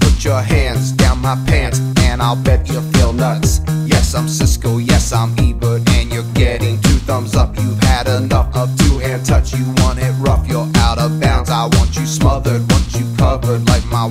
Put your hands down my pants, and I'll bet you feel nuts. Yes, I'm Cisco, yes, I'm Ebert, and you're getting two thumbs up. You've had enough of two hand touch. You want it rough, you're out of bounds. I want you smothered, want you covered like my.